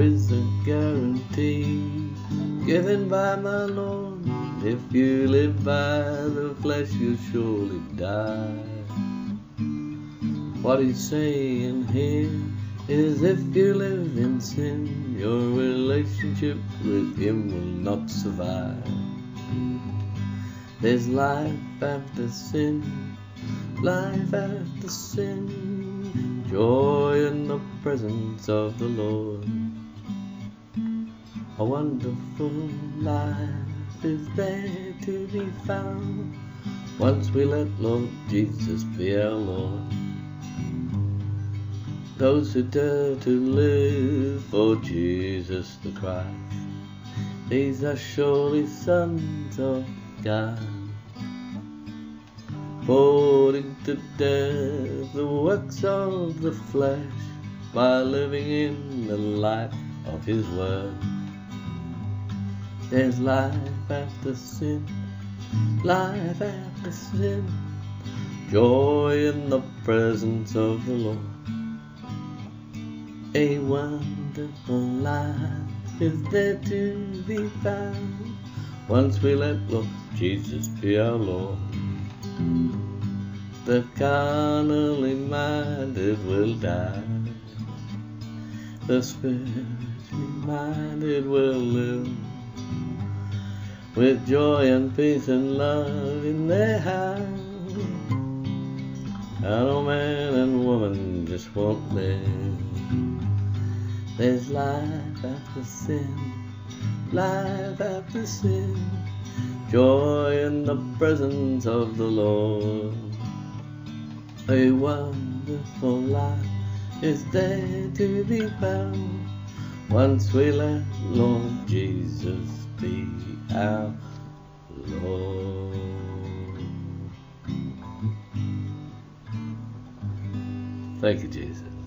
is a guarantee given by my Lord. If you live by the flesh, you'll surely die. What he's saying here is if you live in sin, your relationship with him will not survive. There's life after sin, life after sin, joy in the presence of the Lord. A wonderful life is there to be found once we let Lord Jesus be our Lord. Those who dare to live for Jesus the Christ, these are surely sons of God. Putting to death the works of the flesh by living in the light of His Word. There's life after sin, life after sin, joy in the presence of the Lord. A wonderful life is there to be found once we let Lord Jesus be our Lord. The carnally minded will die, the spiritually minded will live with joy and peace and love in their hearts. And old man and woman just won't live. There's life after sin, life after sin, joy in the presence of the Lord. A wonderful life is there to be found once we let Lord Jesus be our Lord. Thank you, Jesus.